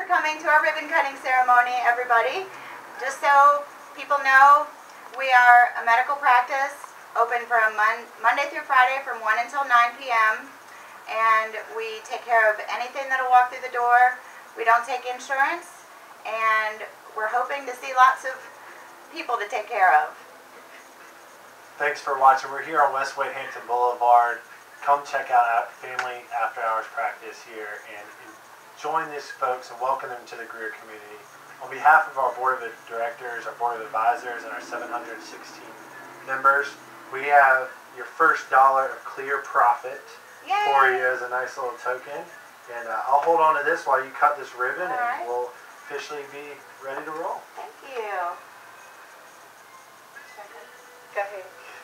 For coming to our ribbon cutting ceremony, everybody. Just so people know, we are a medical practice, open from Mon- Monday through Friday from 1 until 9 p.m. And we take care of anything that'll walk through the door. We don't take insurance, and we're hoping to see lots of people to take care of. Thanks for watching. We're here on Wade Hampton Boulevard. Come check out Family After Hours practice here and join these folks and welcome them to the Greer community. On behalf of our board of directors, our board of advisors, and our 716 members, we have your first dollar of clear profit for you as a nice little token. And uh, I'll hold on to this while you cut this ribbon, All right. and we'll officially be ready to roll. Thank you. Go ahead. Yay! right.